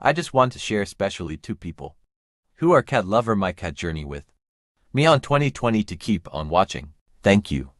I just want to share especially two people who are cat lover my cat journey with me on 2020 to keep on watching. Thank you.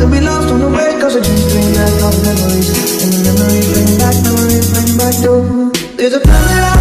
Could be lost on the way Cause the dreams bring back all memories. And the memories bring back, memories bring back your There's a feeling that I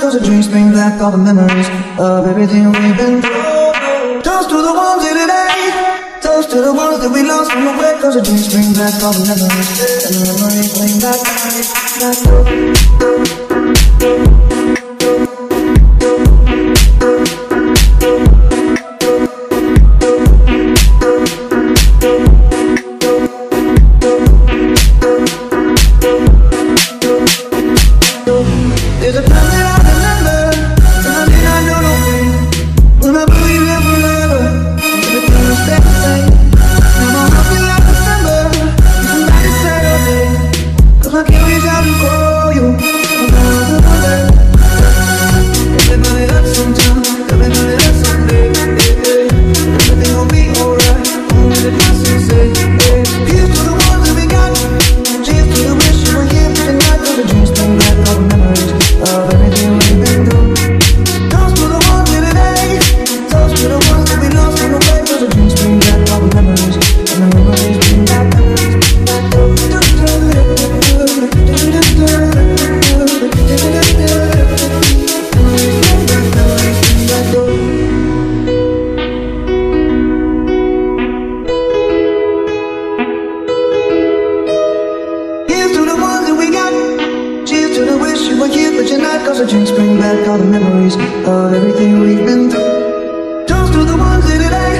Cause the dreams bring back all the memories Of everything we've been through. Toast to the ones here today. Toast to the ones that we lost from the way Cause the dreams bring back all the memories. And the memories bring back, back, back, back. the ones that we got. Cheers to the wish you were here but you're not. Cause the drinks bring back all the memories Of everything we've been through. Toast to the ones that today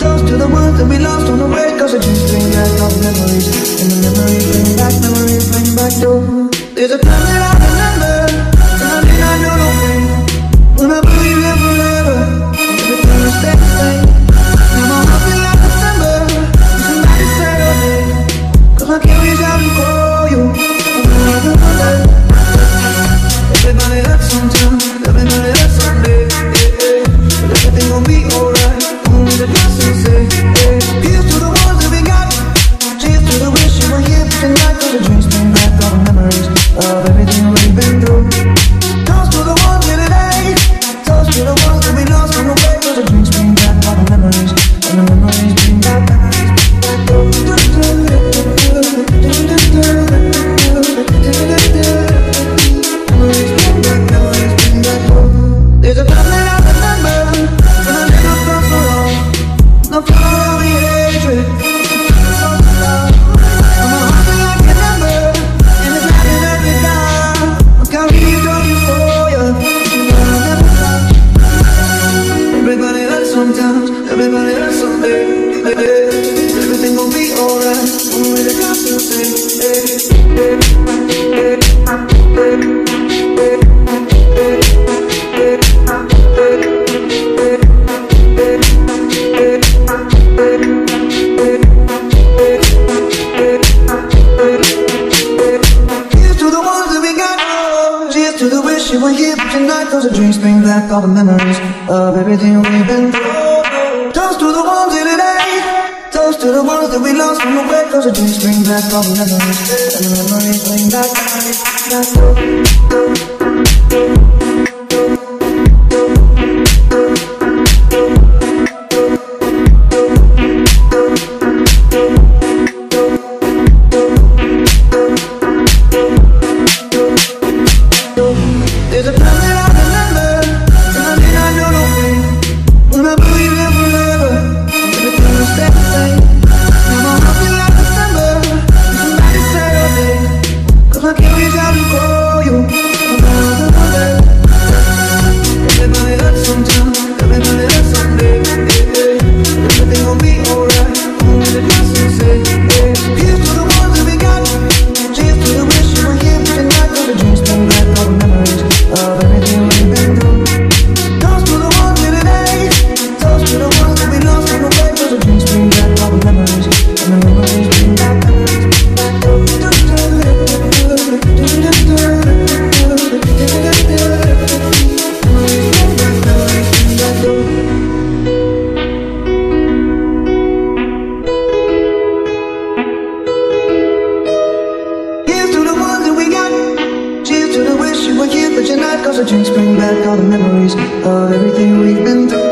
Toast to the ones that we lost on the way. Cause the drinks bring back all the memories. And the memories bring back, memories bring back your There's a time that I everything we've been through. Toast to the ones in today. Toast to the ones that we lost from the way. Cause the dreams bring back all the memories. And the memories bring back, back, back. There's we've been I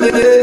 remember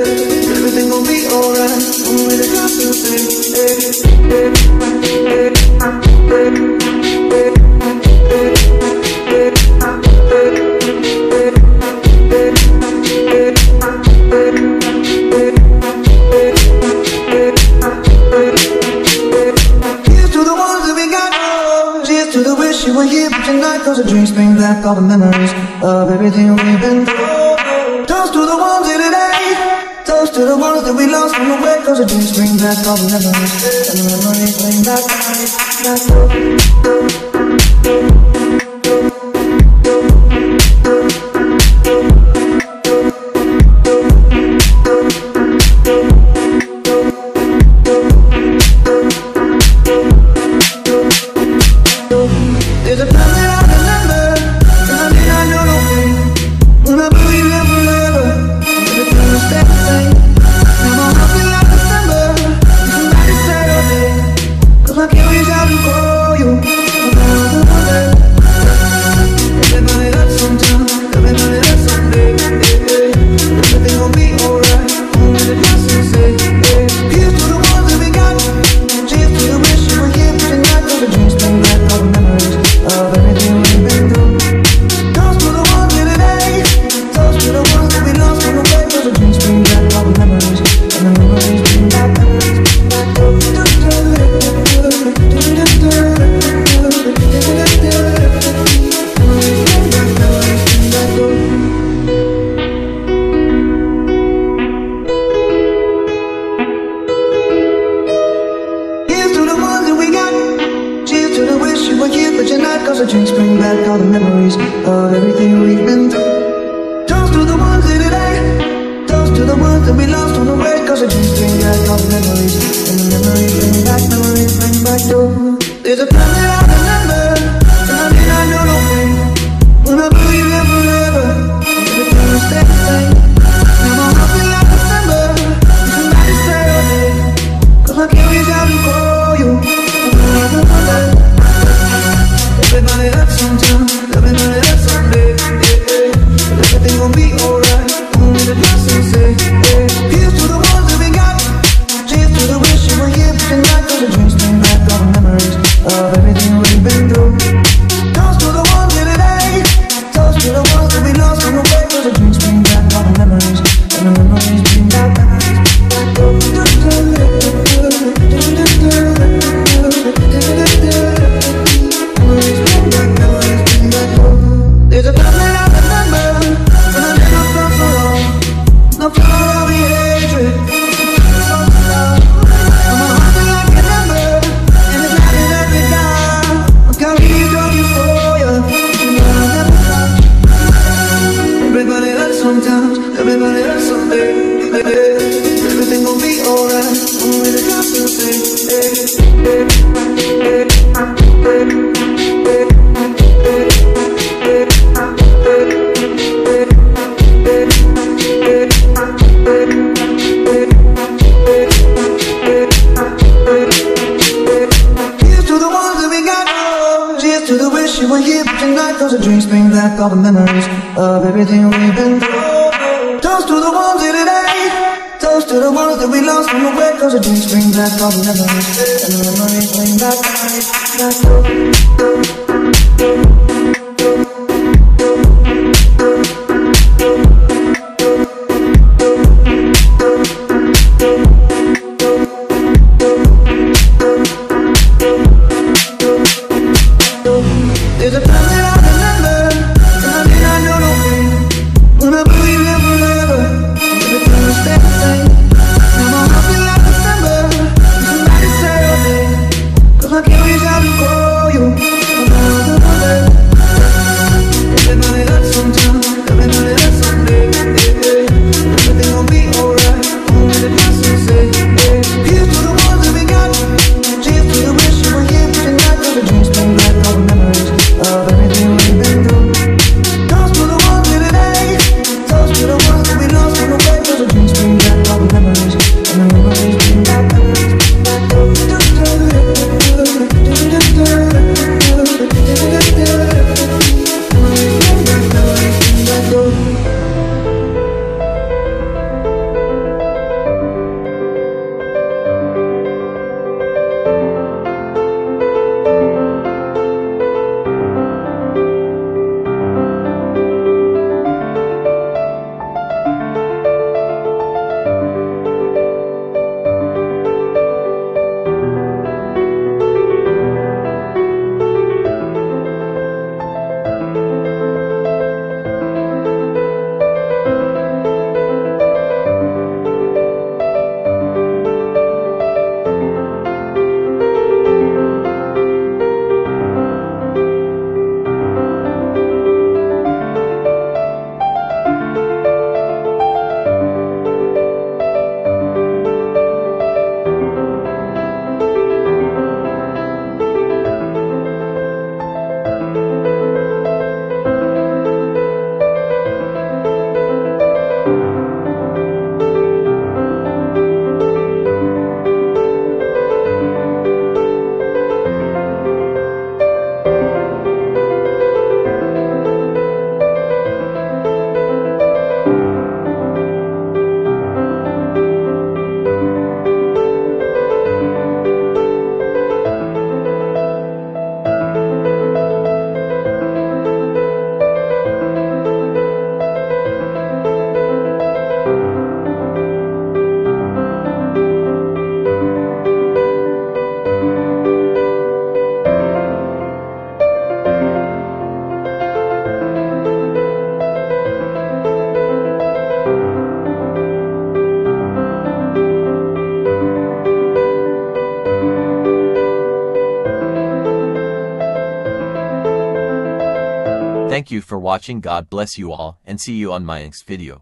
for watching God bless you all and see you on my next video.